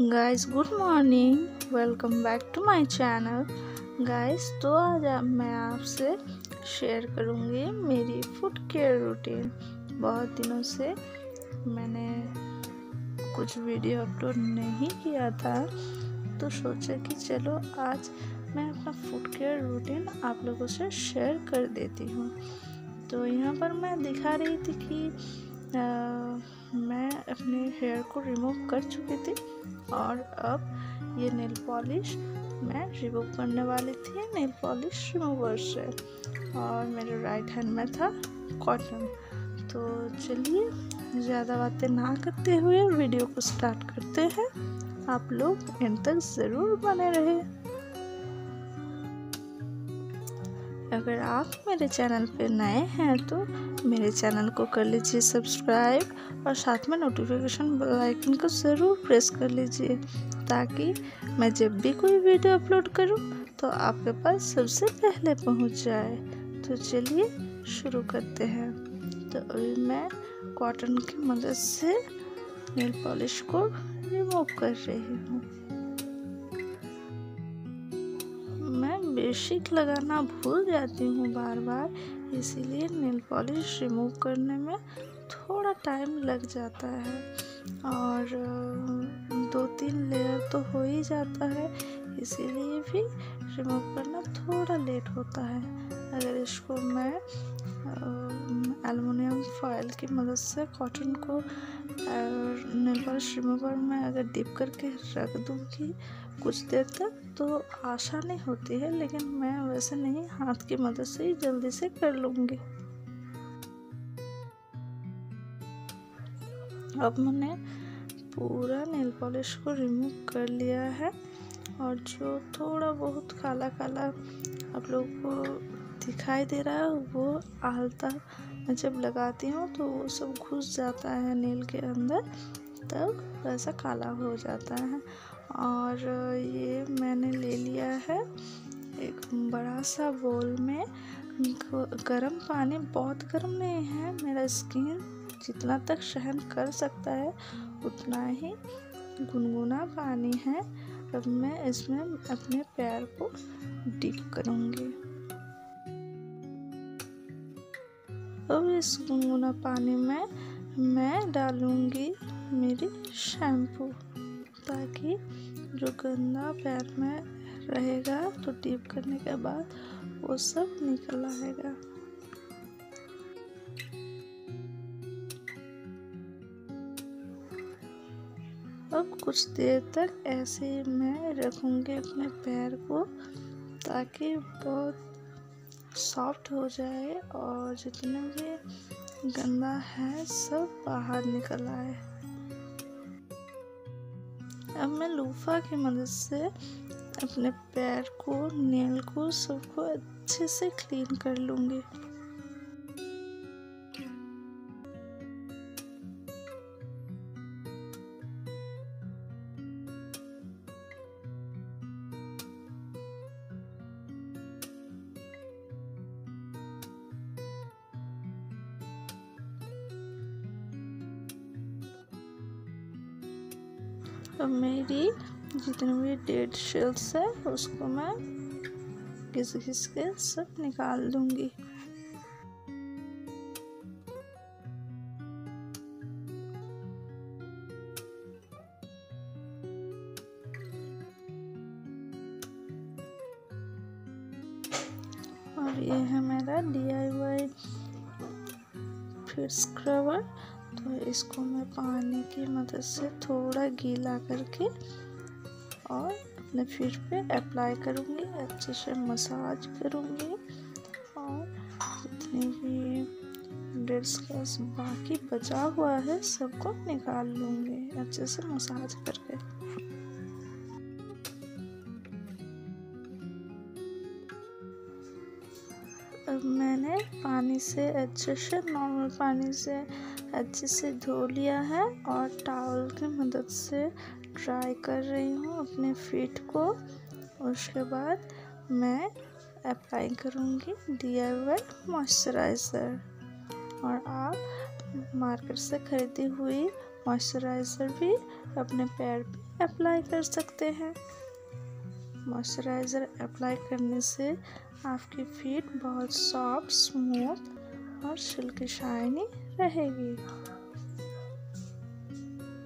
Guys good morning welcome back to my channel guys तो आज मैं आपसे शेयर करूँगी मेरी फ़ूड केयर रूटीन बहुत दिनों से मैंने कुछ वीडियो अपलोड नहीं किया था तो सोचा कि चलो आज मैं अपना फ़ूड केयर रूटीन आप लोगों से शेयर कर देती हूँ। तो यहाँ पर मैं दिखा रही थी कि आ, अपने हेयर को रिमूव कर चुकी थी और अब ये नेल पॉलिश मैं रिमूव करने वाली थी। नेल पॉलिश रिमूवर से। और मेरे राइट हैंड में था कॉटन तो चलिए, ज़्यादा बातें ना करते हुए वीडियो को स्टार्ट करते हैं। आप लोग एंड तक ज़रूर बने रहे। अगर आप मेरे चैनल पर नए हैं तो मेरे चैनल को कर लीजिए सब्सक्राइब और साथ में नोटिफिकेशन बेल आइकन को ज़रूर प्रेस कर लीजिए ताकि मैं जब भी कोई वीडियो अपलोड करूँ तो आपके पास सबसे पहले पहुँच जाए। तो चलिए शुरू करते हैं। तो अभी मैं कॉटन की मदद से नेल पॉलिश को रिमूव कर रही हूँ। बेसिक लगाना भूल जाती हूँ बार बार इसीलिए नेल पॉलिश रिमूव करने में थोड़ा टाइम लग जाता है। और दो तीन लेयर तो हो ही जाता है, इसीलिए भी रिमूव करना थोड़ा लेट होता है। अगर इसको मैं एलुमिनियम फॉयल की मदद से कॉटन को नेल पॉलिश रिमूवर में अगर डिप करके रख दूँगी कुछ देर तक तो आसानी होती है, लेकिन मैं वैसे नहीं, हाथ की मदद से ही जल्दी से कर लूँगी। अब मैंने पूरा नेल पॉलिश को रिमूव कर लिया है, और जो थोड़ा बहुत काला काला आप लोग को दिखाई दे रहा है, वो आलता मैं जब लगाती हूँ तो वो सब घुस जाता है नील के अंदर, तब वैसा काला हो जाता है। और ये मैंने ले लिया है एक बड़ा सा बोल में। गर्म पानी बहुत गर्म नहीं है, मेरा स्किन जितना तक सहन कर सकता है, उतना ही गुनगुना पानी है। अब मैं इसमें अपने पैर को डिप करूँगी। अब इस गुनगुना पानी में मैं डालूँगी मेरी शैम्पू ताकि जो गंदा पैर में रहेगा तो डीप करने के बाद वो सब निकल आएगा। अब कुछ देर तक ऐसे मैं रखूँगी अपने पैर को, ताकि बहुत सॉफ्ट हो जाए और जितने भी गंदा है सब बाहर निकल आए। अब मैं लूफा की मदद से अपने पैर को, नेल को, सबको अच्छे से क्लीन कर लूँगी। अब मेरी जितने भी डेड शेल्स है, उसको मैं घिस घिस के सब निकाल दूँगी। और ये है मेरा डी आई वाई फिर स्क्रबर तो इसको मैं पानी की मदद से थोड़ा गीला करके और अपने फिर पे अप्लाई करूँगी। अच्छे से मसाज करूँगी और जितनी भी डेड स्कैस बाकी बचा हुआ है, सबको निकाल लूँगी अच्छे से मसाज करके। अब मैंने पानी से, अच्छे से नॉर्मल पानी से अच्छे से धो लिया है और टावल की मदद से ड्राई कर रही हूँ अपने फीट को। उसके बाद मैं अप्लाई करूँगी डी आई मॉइस्चराइज़र और आप मार्केट से ख़रीदी हुई मॉइस्चराइज़र भी अपने पैर पे अप्लाई कर सकते हैं। मॉइस्चराइज़र अप्लाई करने से आपकी फीट बहुत सॉफ्ट स्मूथ और सिल्की शाइनी रहेगी।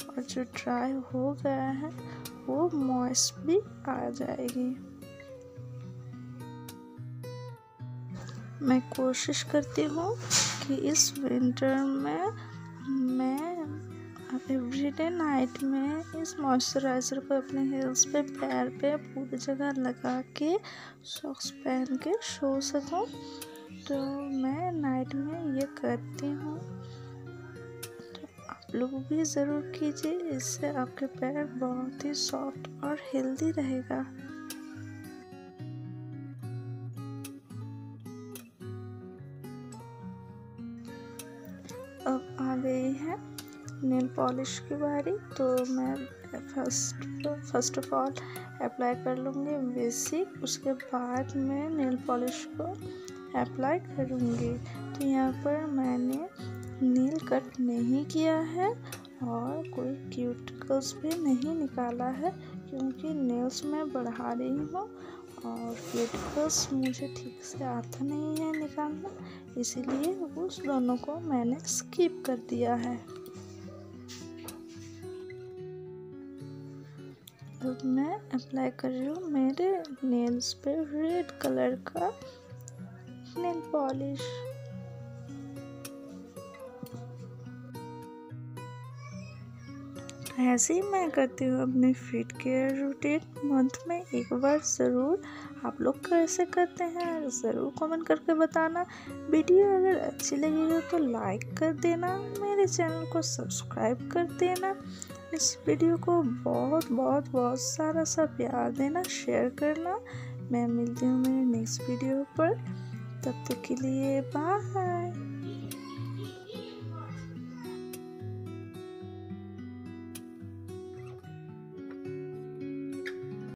और जो ड्राई हो गया है, वो मॉइस्ट भी आ जाएगी। मैं कोशिश करती हूँ कि इस विंटर में मैं एवरीडे नाइट में इस मॉइस्चराइज़र को अपने हेल्स पे, पैर पे पूरी जगह लगा के सॉक्स पहन के सो सकूँ। तो मैं नाइट में ये करती हूँ। लोग भी ज़रूर कीजिए, इससे आपके पैर बहुत ही सॉफ्ट और हेल्दी रहेगा। अब आ गई है नेल पॉलिश की बारी तो मैं first first of all apply कर लूँगी बेसिक उसके बाद मैं नेल पॉलिश को अप्लाई करूँगी। तो यहाँ पर मैंने नील कट नहीं किया है और कोई क्यूटिकल्स भी नहीं निकाला है क्योंकि नेल्स मैं बढ़ा रही हूँ और क्यूटिकल्स मुझे ठीक से आता नहीं है निकालना, इसीलिए उस दोनों को मैंने स्किप कर दिया है। अब मैं अप्लाई कर रही हूँ मेरे नेल्स पे रेड कलर का नेल पॉलिश ऐसे ही मैं करती हूँ अपनी फिट केयर रूटीन मंथ में एक बार ज़रूर आप लोग कैसे करते हैं, ज़रूर कमेंट करके बताना। वीडियो अगर अच्छी लगी हो तो लाइक कर देना, मेरे चैनल को सब्सक्राइब कर देना। इस वीडियो को बहुत बहुत बहुत सारा सा प्यार देना शेयर करना। मैं मिलती हूँ मेरे नेक्स्ट वीडियो पर। तब तक के लिए बाय